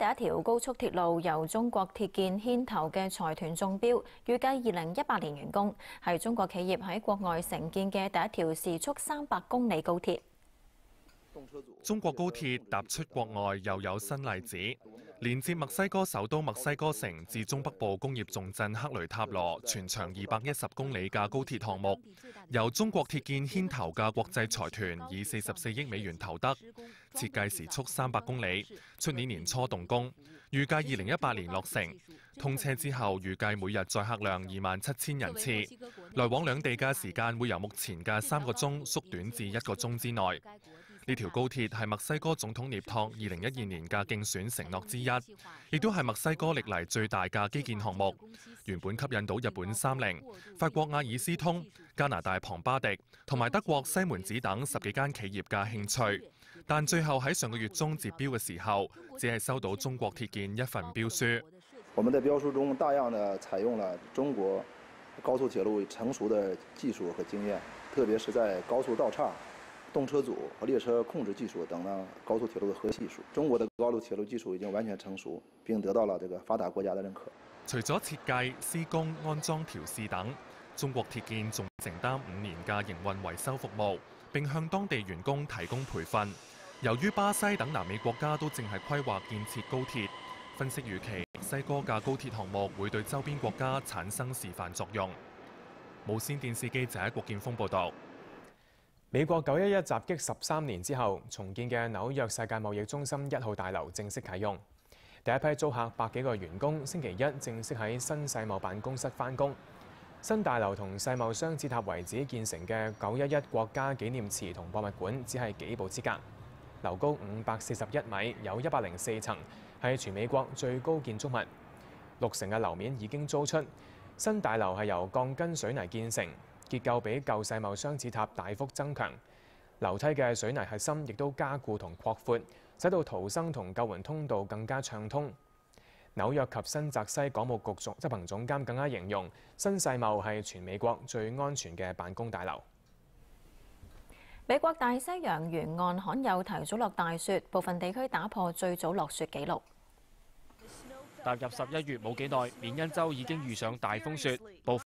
第一条高速鐵路由中國鐵建牽頭嘅財團中標，預計二零一八年完工，係中國企業喺國外承建嘅第一條時速三百公里高鐵。中國高鐵踏出國外又有新例子，連接墨西哥首都墨西哥城至中北部工業重鎮克雷塔羅，全長二百一十公里嘅高鐵項目，由中國鐵建牽頭嘅國際財團以四十四億美元投得，設計時速三百公里，出年年初動工，預計二零一八年落成。通車之後，預計每日載客量二萬七千人次，來往兩地嘅時間會由目前嘅三個鐘縮短至一個鐘之內。呢條高鐵係墨西哥總統涅托二零一二年嘅競選承諾之一，亦都係墨西哥歷嚟最大嘅基建項目。原本吸引到日本三菱、法國阿爾斯通、加拿大龐巴迪同埋德國西門子等十幾間企業嘅興趣，但最後喺上個月中截標嘅時候，只係收到中國鐵建一份標書。我們的標書中大量的採用了中國高速鐵路成熟的技術和經驗，特別是在高速道岔。动车组和列车控制技术等呢，高速铁路的核技术，中国的高速鐵路技术已经完全成熟，并得到了这个发达国家的认可。除咗设计、施工、安装、调试等，中国铁建仲承担五年嘅营运维修服务，并向当地员工提供培训。由于巴西等南美国家都正系规划建设高铁，分析预期墨西哥嘅高铁项目会对周边国家产生示范作用。无线电视记者郭建峰报道。美國九一一襲擊十三年之後，重建嘅紐約世界貿易中心一號大樓正式啟用。第一批租客百幾個員工星期一正式喺新世貿辦公室返工。新大樓同世貿雙子塔遺址建成嘅九一一國家紀念池同博物館只係幾步之隔。樓高五百四十一米，有一百零四層，係全美國最高建築物。六成嘅樓面已經租出。新大樓係由鋼筋水泥建成。結構比舊世貿雙子塔大幅增強，樓梯嘅水泥核心亦都加固同擴闊，使到逃生同救援通道更加暢通。紐約及新澤西港務局總執行總監更加形容新世貿係全美國最安全嘅辦公大樓。美國大西洋沿岸罕有提早落大雪，部分地區打破最早落雪紀錄。踏入十一月冇幾耐，緬因州已經遇上大風雪，部